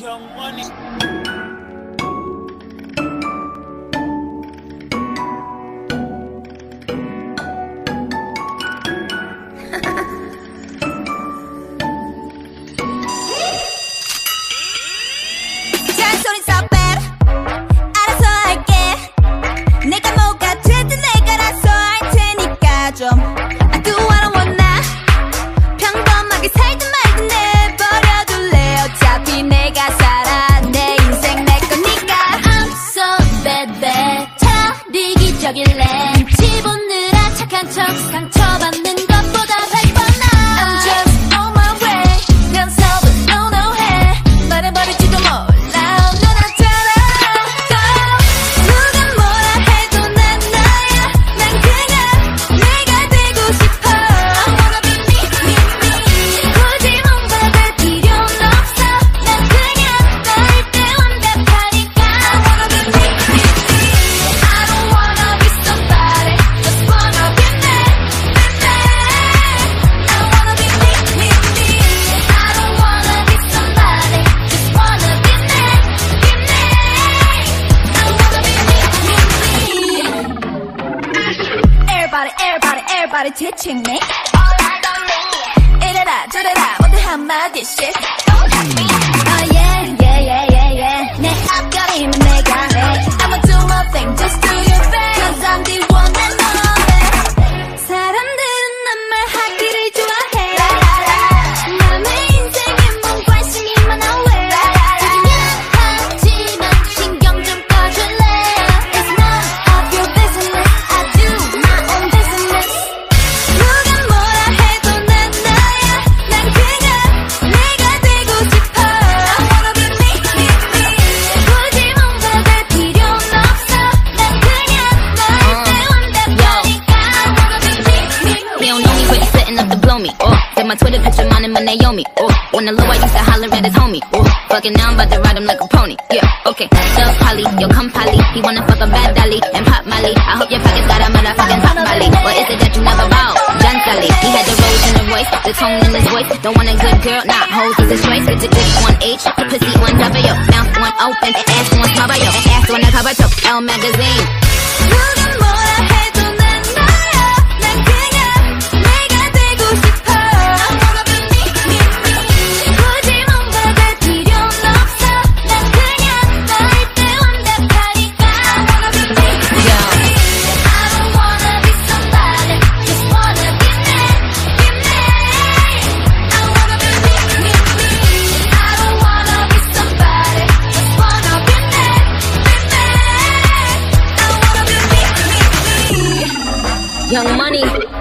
Young money. 저길래 집 오느라 착한 척 상처 Everybody, everybody, everybody teaching me. All night on me. 이래라 저래라 모두 한마디씩. Don't touch me. Comey. Oh, did my Twitter picture mine and my Naomi. Oh, when the low I used to holler at his homie. Oh, fucking now I'm about to ride him like a pony. Yeah, okay. Love Polly, yo come Polly. He wanna fuck a bad dolly and pop Molly. I hope your pockets got a motherfucking pop Molly. What is it that you never bought? John Sally. He had the rose in the voice, the tone in his voice. Don't want a good girl, not hoes, he's a choice. It's a dick one H, the pussy one W. Mouth one open, ass one small yo. Ass one a cover top, Elle magazine. young money.